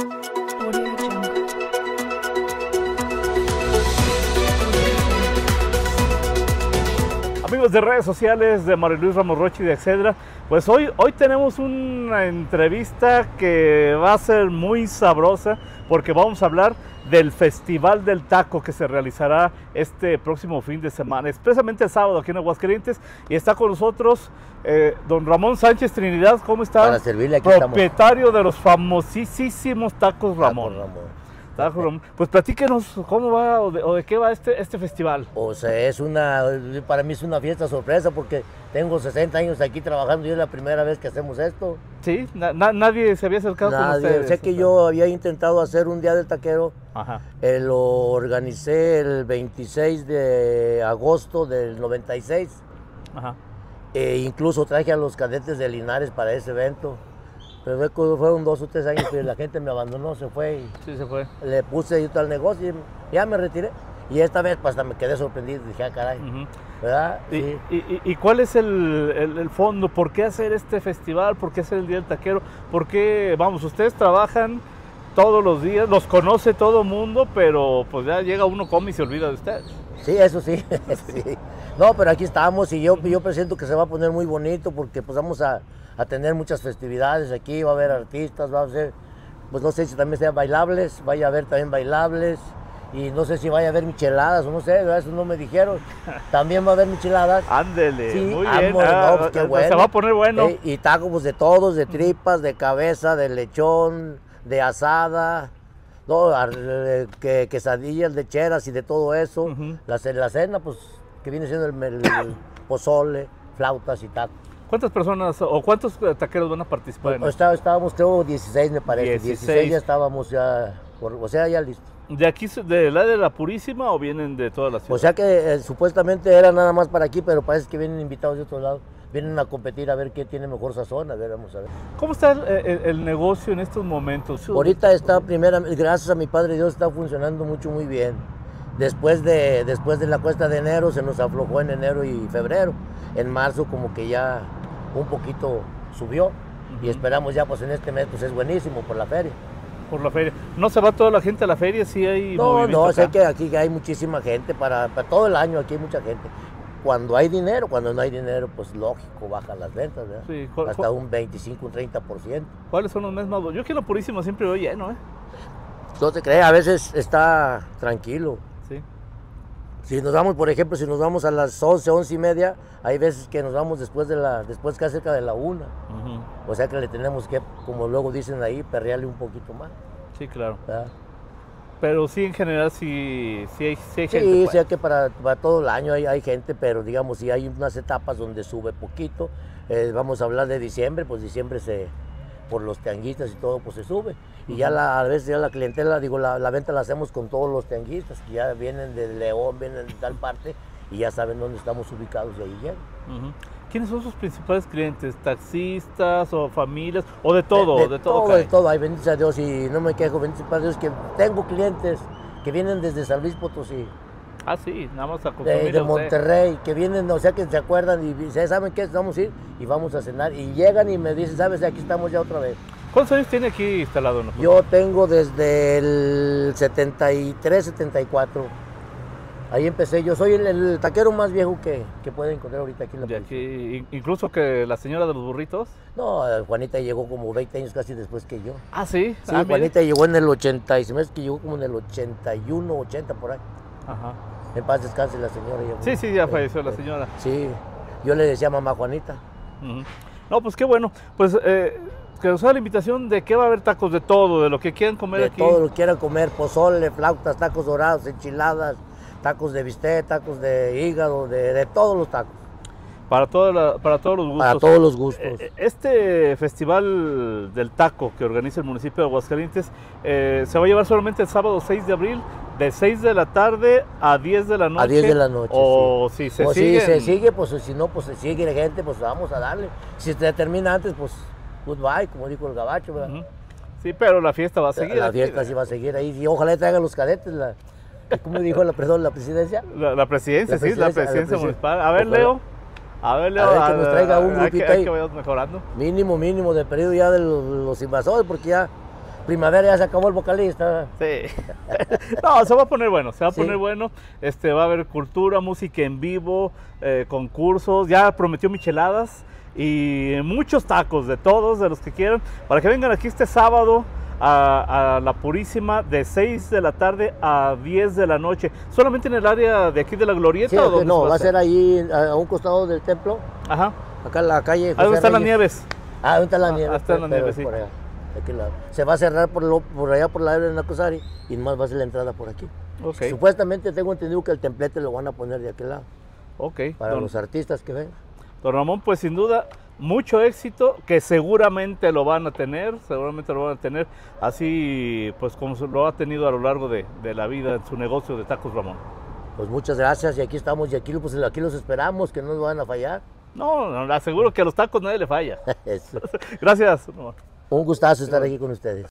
Música Amigos de redes sociales de Mario Luis Ramos Rochi y de Excedra, pues hoy, hoy tenemos una entrevista que va a ser muy sabrosa porque vamos a hablar del Festival del Taco que se realizará este próximo fin de semana, expresamente el sábado aquí en Aguascalientes y está con nosotros eh, don Ramón Sánchez Trinidad, ¿cómo está? Para servirle, aquí estamos. Propietario de los famosísimos tacos Ramón. Taco Ramón. Pues platíquenos cómo va o de, o de qué va este, este festival. O sea, es una, para mí es una fiesta sorpresa porque tengo 60 años aquí trabajando y es la primera vez que hacemos esto. Sí, na- na- nadie se había acercado con Nadie, ustedes. sé que yo había intentado hacer un día del taquero, Ajá. eh, lo organicé el 26 de agosto del 96 Ajá. e incluso traje a los cadetes de Linares para ese evento. Pero fue fueron dos o tres años que la gente me abandonó, se fue y Sí, se fue. le puse yo al negocio y ya me retiré. Y esta vez pues hasta me quedé sorprendido, dije, ah, caray. ¿verdad? y, Sí. y- y- y cuál es el, el- el fondo? ¿Por qué hacer este festival? ¿Por qué hacer el Día del Taquero? ¿Por qué, vamos, ustedes trabajan todos los días, los conoce todo mundo, pero pues ya llega uno, come y se olvida de ustedes? Sí, eso sí. sí. No, pero aquí estamos y yo, yo presiento que se va a poner muy bonito porque pues vamos a, a tener muchas festividades aquí, va a haber artistas, va a ser, pues no sé si también sean bailables, vaya a haber también bailables y no sé si vaya a haber micheladas o no sé, eso no me dijeron. También va a haber micheladas. Ándele, Sí, muy bien. vámonos, Ah, no, pues, qué ah, bueno. Se va a poner bueno. Eh, y tacos pues, de todos, de tripas, de cabeza, de lechón, de asada, no, eh, que, quesadillas, lecheras y de todo eso. Ujú. la, ce- la cena, pues, que viene siendo el, el- el pozole, flautas y tacos. ¿Cuántas personas o cuántos eh, taqueros van a participar en está- estábamos, creo, 16 me parece. 16. 16 ya estábamos ya, o sea, ya listos. ¿De aquí, de la de la Purísima o vienen de toda la ciudad? O sea que eh, supuestamente era nada más para aquí, pero parece que vienen invitados de otro lado. Vienen a competir a ver quién tiene mejor sazón, a ver, vamos a ver. ¿Cómo está el, el- el negocio en estos momentos? Ahorita está primera, gracias a mi Padre Dios, está funcionando mucho, muy bien. Después de, después de la cuesta de enero se nos aflojó en enero y febrero. En marzo como que ya un poquito subió y esperamos ya pues en este mes pues es buenísimo por la feria. por la feria. ¿No se va toda la gente a la feria? Sí hay No, no, sé acá. que aquí hay muchísima gente, para, para todo el año aquí hay mucha gente. Cuando hay dinero, cuando no hay dinero, pues lógico, bajan las ventas, ¿verdad? Sí, ¿cuál- Hasta un 25, un 30%. ¿Cuáles son los más? Yo aquí en la Purísima siempre veo lleno, ¿eh? No te creas, a veces está tranquilo. Sí. Si nos vamos, por ejemplo, si nos vamos a las 11, 11 y media, hay veces que nos vamos después de la, después casi cerca de la una. Ujú. O sea que le tenemos que, como luego dicen ahí, perrearle un poquito más. Sí, claro. ¿verdad? Pero sí, en general, sí, sí hay, sí hay gente. Sí, pues. sé que para, para todo el año hay, hay gente, pero digamos, si hay unas etapas donde sube poquito, eh, vamos a hablar de diciembre, pues diciembre se, por los tianguistas y todo, pues se sube. Y ya la, a veces ya la clientela, digo, la, la venta la hacemos con todos los tianguistas, que ya vienen de León, vienen de tal parte, y ya saben dónde estamos ubicados y ahí llegan. Ujú. ¿Quiénes son sus principales clientes? ¿Taxistas o familias? ¿O de todo? De, todo. todo, cae? de todo. Ay, bendito sea Dios y no me quejo, bendito sea Dios que tengo clientes que vienen desde San Luis Potosí, Ah, sí, nada más a de, de a. Monterrey, que vienen, o sea, que se acuerdan y dicen, ¿saben qué? Vamos a ir y vamos a cenar. Y llegan y me dicen, ¿sabes? Aquí estamos ya otra vez. ¿Cuántos años tiene aquí instalado? Yo tengo desde el 73, 74. Ahí empecé. Yo soy el, el taquero más viejo que, que puede encontrar ahorita aquí en la De aquí, in- incluso que la señora de los burritos. No, Juanita llegó como 20 años casi después que yo. Ah, sí. Sí, ah, mire. Juanita llegó en el 80, y se me hace que llegó como en el 81, 80 por ahí. Ajá. En paz descanse la señora. ya Sí, sí, ya Eh, falleció la eh, señora. Sí, yo le decía mamá Juanita. No, pues qué bueno. Pues eh, que nos haga la invitación de que va a haber tacos de todo, de lo que quieran comer De aquí. todo lo que quieran comer, pozole, flautas, tacos dorados, enchiladas, tacos de bistec, tacos de hígado, de, de todos los tacos. Para, la- para todos los gustos. Para todos los gustos. Eh, Este festival del taco que organiza el municipio de Aguascalientes eh, se va a llevar solamente el sábado 6 de abril, de 6 de la tarde a 10 de la noche. 10 de la noche, O si se o sigue. si se sigue, pues si no, pues se sigue la gente, pues vamos a darle. Si se termina antes, pues goodbye, como dijo el gabacho, ¿verdad? Sí, pero la fiesta va a seguir. la fiesta sí va a seguir ahí. Y ojalá traigan los cadetes, la, ¿cómo dijo la, perdón, la presidencia? La, la presidencia, La sí, la presidencia, la presidencia presidencia. municipal. A ver. Leo. A ver, Leo. ver, que nos traiga un grupito ahí. que vayamos mejorando. Mínimo, mínimo de periodo ya de los, los invasores, porque ya primavera ya se acabó el vocalista. Sí. no, se va a poner bueno, se va a Sí. poner bueno. Este, va a haber cultura, música en vivo, eh, concursos. Ya prometió micheladas y muchos tacos de todos, de los que quieran, para que vengan aquí este sábado. A, a La Purísima de 6 de la tarde a 10 de la noche. ¿Solamente en el área de aquí de la Glorieta? Sí, o dónde no, se va a ser ahí a, un costado del templo, Ajá. acá en la calle. José están las nieves. Ah, ¿dónde está la Ah, nieve? está en la Pero nieve, es sí. Se va a cerrar por, lo- por allá por la área de Nacosari y nomás va a ser la entrada por aquí. Ok. Supuestamente tengo entendido que el templete lo van a poner de aquel lado, Ok. para Don- los artistas que ven. Don Ramón, pues sin duda, mucho éxito, que seguramente lo van a tener, seguramente lo van a tener, así pues como lo ha tenido a lo largo de, de la vida en su negocio de tacos Ramón. Pues muchas gracias y aquí estamos y aquí, pues, aquí los esperamos, que no nos van a fallar. No, no, aseguro que a los tacos nadie le falla. Eso. Gracias. Un gustazo estar aquí con ustedes.